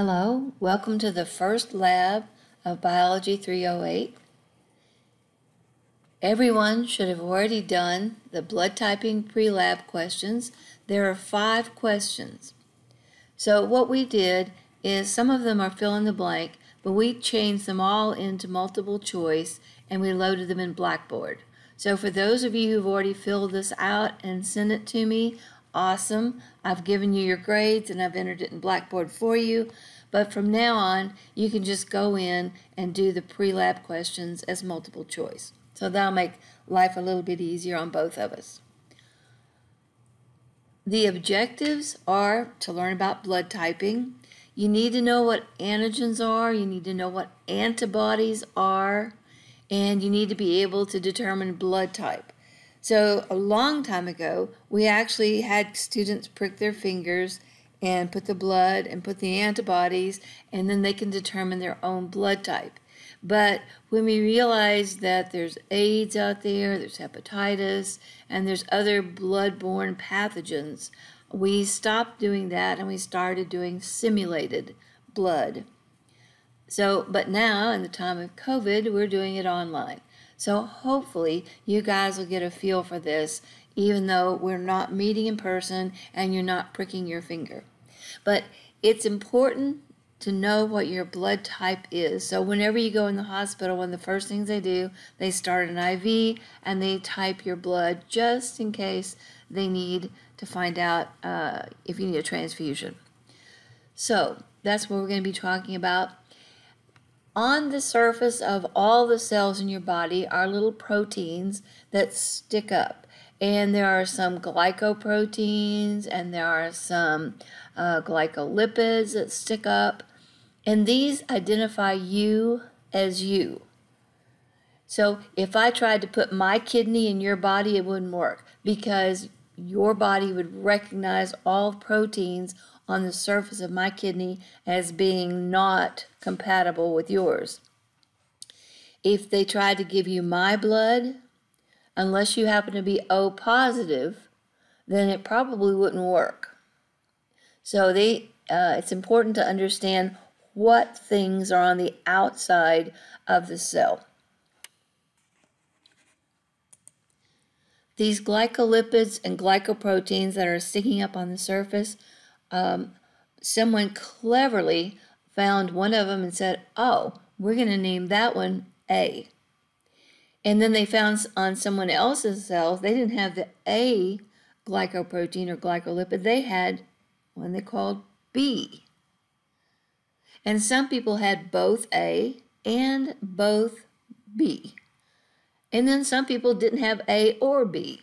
Hello, welcome to the first lab of Biology 308. Everyone should have already done the blood typing pre-lab questions. There are five questions. So what we did is some of them are fill in the blank, but we changed them all into multiple choice and we loaded them in Blackboard. So for those of you who've already filled this out and sent it to me, awesome. I've given you your grades and I've entered it in Blackboard for you. But from now on, you can just go in and do the pre-lab questions as multiple choice. So that'll make life a little bit easier on both of us. The objectives are to learn about blood typing. You need to know what antigens are, you need to know what antibodies are, and you need to be able to determine blood type. So a long time ago, we actually had students prick their fingers and put the blood and put the antibodies, and then they can determine their own blood type. But when we realize that there's AIDS out there, there's hepatitis, and there's other blood-borne pathogens, we stopped doing that and we started doing simulated blood. So, but now in the time of COVID, we're doing it online. So hopefully you guys will get a feel for this, even though we're not meeting in person and you're not pricking your finger. But it's important to know what your blood type is. So whenever you go in the hospital, one of the first things they do, they start an IV and they type your blood just in case they need to find out uh, if you need a transfusion. So that's what we're going to be talking about. On the surface of all the cells in your body are little proteins that stick up. And there are some glycoproteins and there are some uh, glycolipids that stick up. And these identify you as you. So if I tried to put my kidney in your body, it wouldn't work because your body would recognize all proteins on the surface of my kidney as being not compatible with yours. If they tried to give you my blood, unless you happen to be O positive, then it probably wouldn't work. So they, uh, it's important to understand what things are on the outside of the cell. These glycolipids and glycoproteins that are sticking up on the surface um, someone cleverly found one of them and said, oh, we're going to name that one A. And then they found on someone else's cells, they didn't have the A glycoprotein or glycolipid, they had one they called B. And some people had both A and both B. And then some people didn't have A or B.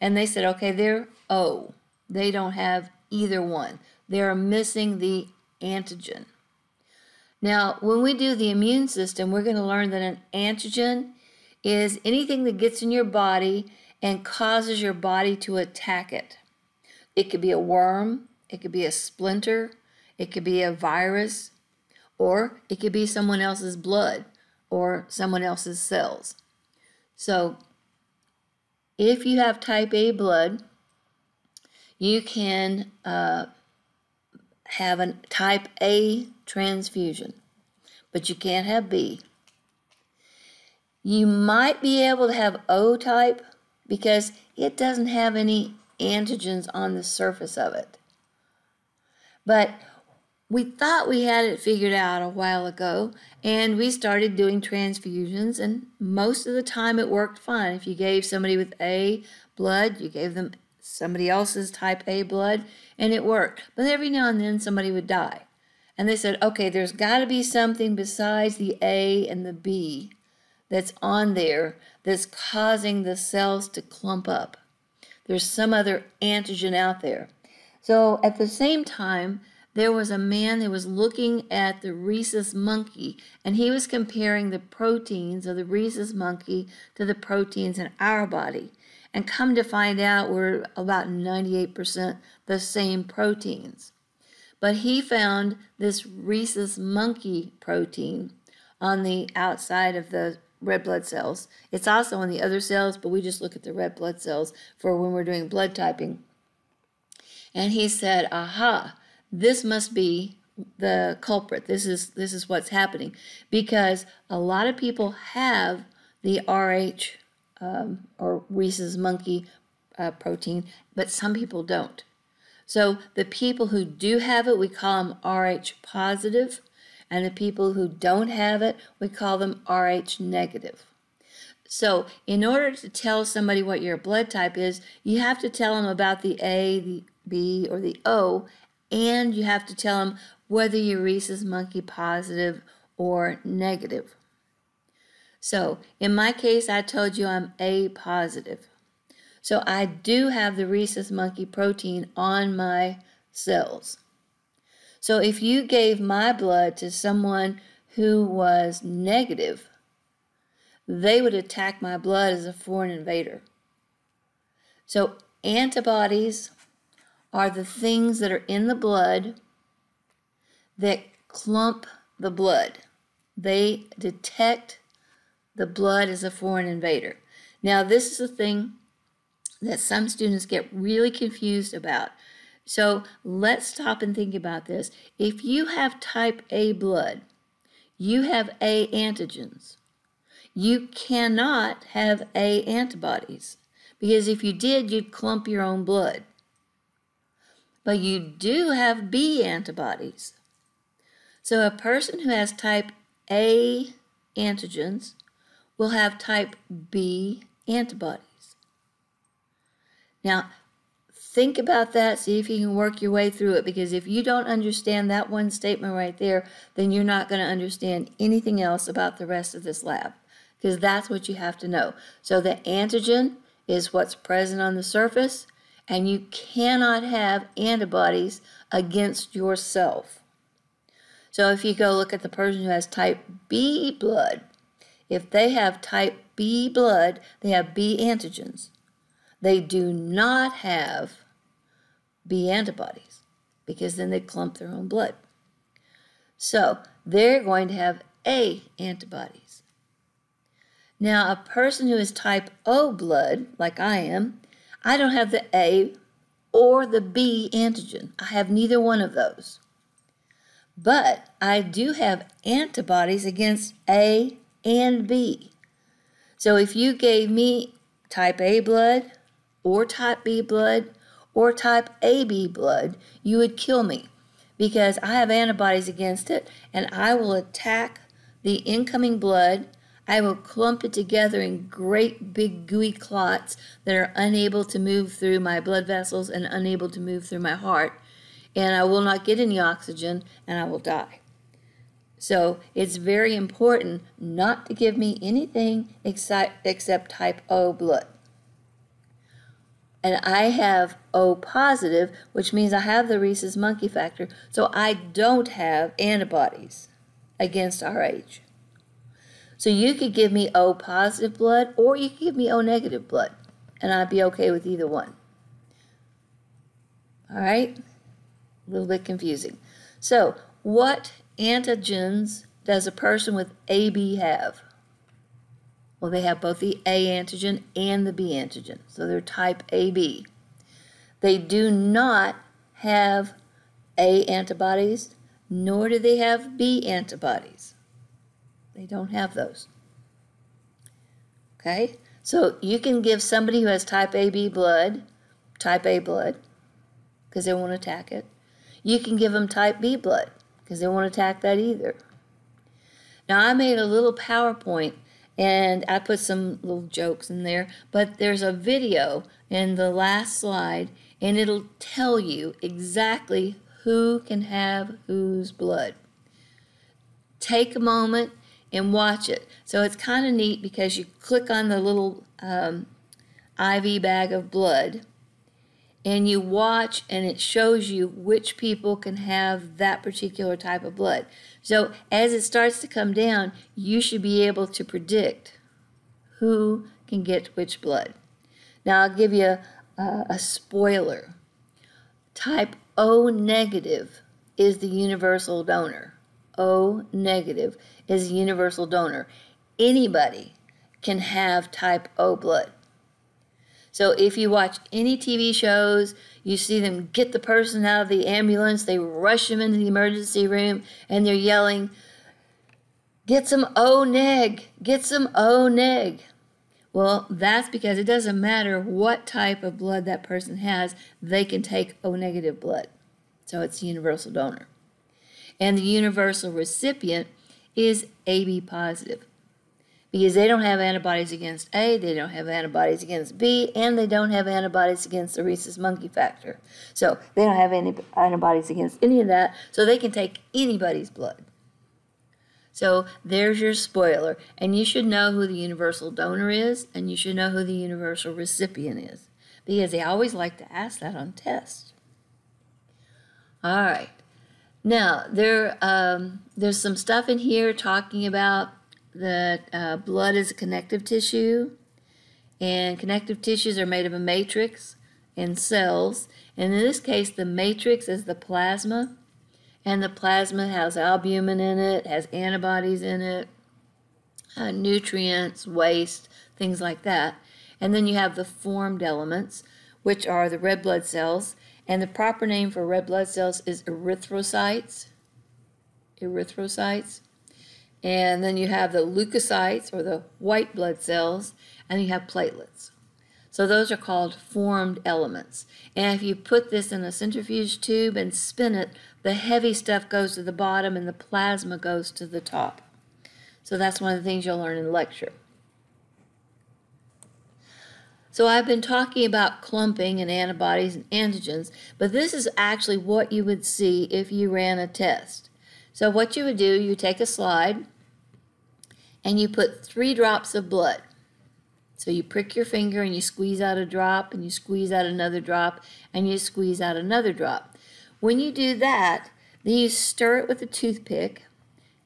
And they said, okay, they're O. They don't have either one. They're missing the antigen. Now, when we do the immune system, we're going to learn that an antigen is anything that gets in your body and causes your body to attack it. It could be a worm, it could be a splinter, it could be a virus, or it could be someone else's blood or someone else's cells. So, if you have type A blood, you can uh, have a type A transfusion, but you can't have B. You might be able to have O type because it doesn't have any antigens on the surface of it. But we thought we had it figured out a while ago, and we started doing transfusions, and most of the time it worked fine. If you gave somebody with A blood, you gave them somebody else's type A blood, and it worked. But every now and then somebody would die. And they said, okay, there's got to be something besides the A and the B that's on there that's causing the cells to clump up. There's some other antigen out there. So at the same time, there was a man that was looking at the rhesus monkey and he was comparing the proteins of the rhesus monkey to the proteins in our body. And come to find out, we're about 98% the same proteins. But he found this rhesus monkey protein on the outside of the red blood cells. It's also on the other cells, but we just look at the red blood cells for when we're doing blood typing. And he said, aha, this must be the culprit. This is this is what's happening because a lot of people have the Rh um, or Rhesus monkey uh, protein, but some people don't. So the people who do have it, we call them Rh positive, and the people who don't have it, we call them Rh negative. So, in order to tell somebody what your blood type is, you have to tell them about the A, the B, or the O, and you have to tell them whether you're rhesus monkey positive or negative. So, in my case, I told you I'm A positive. So, I do have the rhesus monkey protein on my cells. So, if you gave my blood to someone who was negative, they would attack my blood as a foreign invader. So, antibodies are the things that are in the blood that clump the blood. They detect the blood is a foreign invader. Now, this is a thing that some students get really confused about. So let's stop and think about this. If you have type A blood, you have A antigens. You cannot have A antibodies because if you did, you'd clump your own blood. But you do have B antibodies. So a person who has type A antigens will have type B antibodies. Now, think about that, see if you can work your way through it, because if you don't understand that one statement right there, then you're not going to understand anything else about the rest of this lab because that's what you have to know. So the antigen is what's present on the surface, and you cannot have antibodies against yourself. So if you go look at the person who has type B blood, if they have type B blood, they have B antigens. They do not have B antibodies because then they clump their own blood. So they're going to have A antibodies. Now, a person who is type O blood, like I am, I don't have the A or the B antigen. I have neither one of those. But I do have antibodies against A and B. So if you gave me type A blood or type B blood or type AB blood, you would kill me because I have antibodies against it and I will attack the incoming blood I will clump it together in great big gooey clots that are unable to move through my blood vessels and unable to move through my heart. And I will not get any oxygen and I will die. So it's very important not to give me anything except, except type O blood. And I have O positive, which means I have the rhesus monkey factor, so I don't have antibodies against RH. So you could give me O positive blood or you could give me O negative blood, and I'd be okay with either one. All right? A little bit confusing. So, what antigens does a person with AB have? Well, they have both the A antigen and the B antigen, so they're type AB. They do not have A antibodies, nor do they have B antibodies. They don't have those. Okay? So you can give somebody who has type AB blood, type A blood, because they won't attack it. You can give them type B blood, because they won't attack that either. Now, I made a little PowerPoint and I put some little jokes in there, but there's a video in the last slide, and it'll tell you exactly who can have whose blood. Take a moment and watch it. So it's kind of neat because you click on the little um, IV bag of blood and you watch and it shows you which people can have that particular type of blood. So as it starts to come down, you should be able to predict who can get which blood. Now I'll give you a, a spoiler. Type O negative is the universal donor. O negative is a universal donor. Anybody can have type O blood. So if you watch any TV shows, you see them get the person out of the ambulance, they rush them into the emergency room, and they're yelling, Get some O neg, get some O neg. Well, that's because it doesn't matter what type of blood that person has, they can take O negative blood. So it's a universal donor. And the universal recipient is AB positive because they don't have antibodies against A, they don't have antibodies against B, and they don't have antibodies against the rhesus monkey factor. So they don't have any antibodies against any of that, so they can take anybody's blood. So there's your spoiler. And you should know who the universal donor is, and you should know who the universal recipient is, because they always like to ask that on tests. All right. Now, there, um, there's some stuff in here talking about that uh, blood is a connective tissue, and connective tissues are made of a matrix and cells. And in this case, the matrix is the plasma, and the plasma has albumin in it, has antibodies in it, uh, nutrients, waste, things like that. And then you have the formed elements, which are the red blood cells. And the proper name for red blood cells is erythrocytes. Erythrocytes. And then you have the leukocytes, or the white blood cells, and you have platelets. So those are called formed elements. And if you put this in a centrifuge tube and spin it, the heavy stuff goes to the bottom and the plasma goes to the top. So that's one of the things you'll learn in lecture. So I've been talking about clumping and antibodies and antigens, but this is actually what you would see if you ran a test. So what you would do, you take a slide and you put three drops of blood. So you prick your finger and you squeeze out a drop and you squeeze out another drop and you squeeze out another drop. When you do that, then you stir it with a toothpick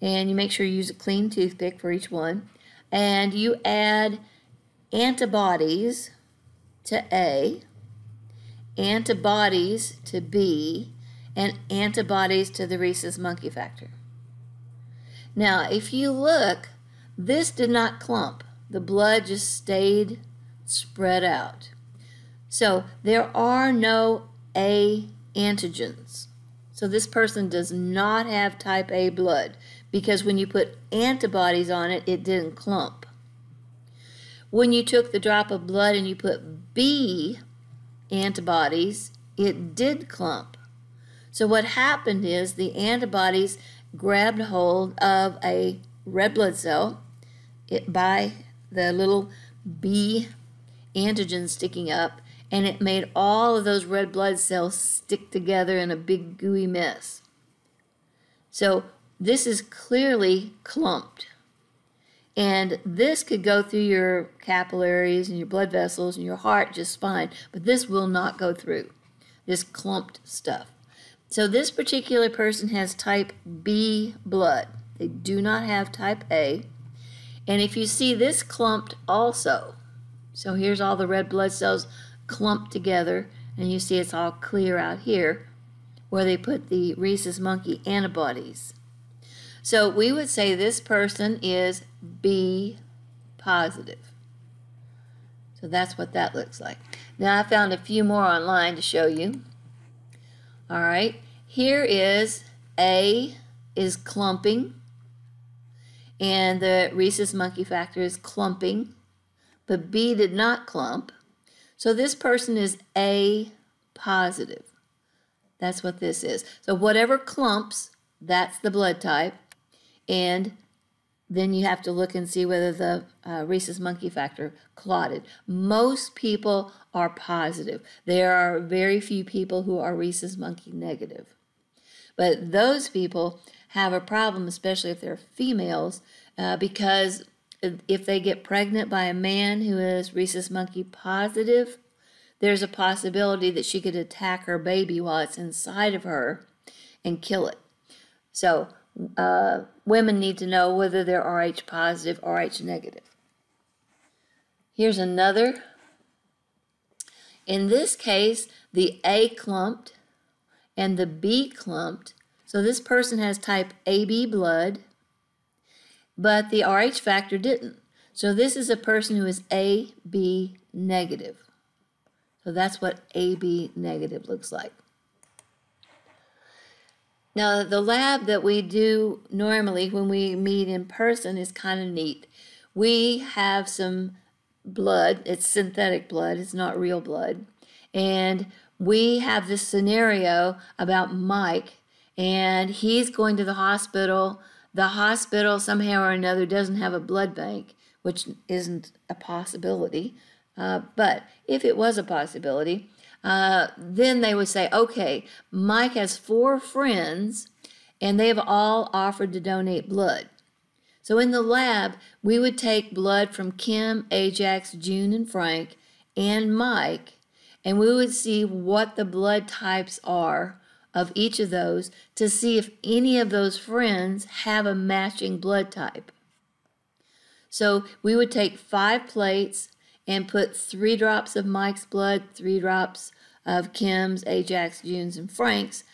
and you make sure you use a clean toothpick for each one and you add antibodies to A, antibodies to B, and antibodies to the rhesus monkey factor. Now, if you look, this did not clump. The blood just stayed spread out. So there are no A antigens. So this person does not have type A blood because when you put antibodies on it, it didn't clump. When you took the drop of blood and you put B antibodies, it did clump. So what happened is the antibodies grabbed hold of a red blood cell it, by the little B antigen sticking up and it made all of those red blood cells stick together in a big gooey mess. So this is clearly clumped. And this could go through your capillaries and your blood vessels and your heart just fine, but this will not go through this clumped stuff. So this particular person has type B blood. They do not have type A. And if you see this clumped also, so here's all the red blood cells clumped together, and you see it's all clear out here where they put the rhesus monkey antibodies. So we would say this person is B positive. So that's what that looks like. Now I found a few more online to show you. All right, here is A is clumping, and the rhesus monkey factor is clumping, but B did not clump. So this person is A positive. That's what this is. So whatever clumps, that's the blood type. And then you have to look and see whether the uh, rhesus monkey factor clotted. Most people are positive. There are very few people who are rhesus monkey negative. But those people have a problem, especially if they're females, uh, because if they get pregnant by a man who is rhesus monkey positive, there's a possibility that she could attack her baby while it's inside of her and kill it. So uh, women need to know whether they're Rh positive or Rh negative. Here's another. In this case, the A clumped and the B clumped. So this person has type AB blood but the Rh factor didn't. So this is a person who is AB negative. So that's what AB negative looks like. Now, the lab that we do normally when we meet in person is kind of neat. We have some blood, it's synthetic blood, it's not real blood. And we have this scenario about Mike, and he's going to the hospital. The hospital, somehow or another, doesn't have a blood bank, which isn't a possibility. Uh, but if it was a possibility, uh, then they would say, okay, Mike has four friends and they have all offered to donate blood. So in the lab, we would take blood from Kim, Ajax, June, and Frank, and Mike, and we would see what the blood types are of each of those to see if any of those friends have a matching blood type. So we would take five plates and put three drops of Mike's blood, three drops of Kim's, Ajax, June's, and Frank's.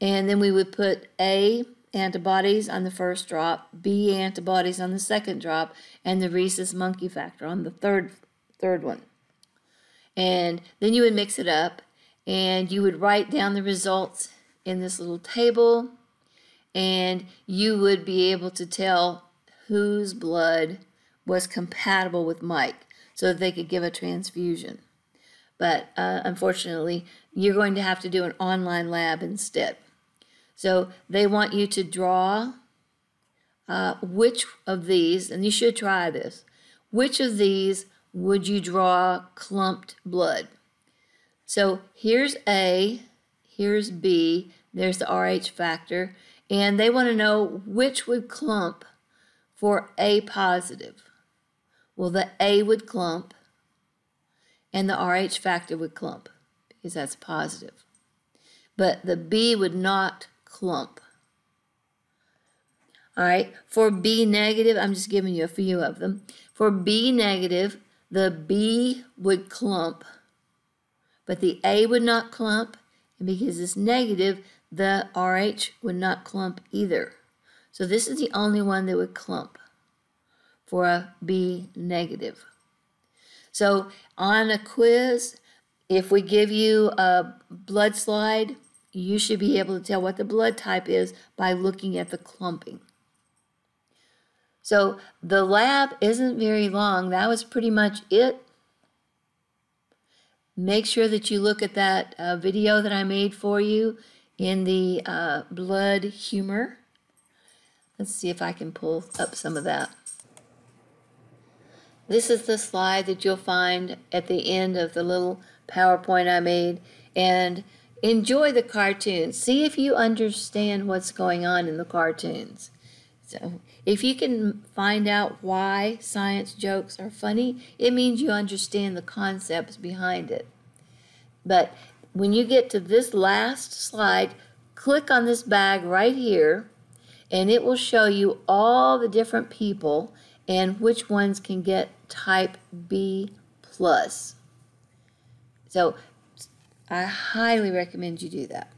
And then we would put A antibodies on the first drop, B antibodies on the second drop, and the rhesus monkey factor on the third third one. And then you would mix it up and you would write down the results in this little table and you would be able to tell whose blood was compatible with Mike so that they could give a transfusion. But uh, unfortunately, you're going to have to do an online lab instead. So they want you to draw uh, which of these, and you should try this, which of these would you draw clumped blood? So here's A, here's B, there's the RH factor, and they want to know which would clump for A positive. Well, the A would clump and the RH factor would clump because that's positive. But the B would not clump. All right, for B negative, I'm just giving you a few of them. For B negative, the B would clump, but the A would not clump, and because it's negative, the RH would not clump either. So this is the only one that would clump for a B negative. So on a quiz, if we give you a blood slide, you should be able to tell what the blood type is by looking at the clumping. So the lab isn't very long. That was pretty much it. Make sure that you look at that uh, video that I made for you in the uh, blood humor. Let's see if I can pull up some of that. This is the slide that you'll find at the end of the little PowerPoint I made. And enjoy the cartoons. See if you understand what's going on in the cartoons. So if you can find out why science jokes are funny, it means you understand the concepts behind it. But when you get to this last slide, click on this bag right here, and it will show you all the different people and which ones can get type B plus. So I highly recommend you do that.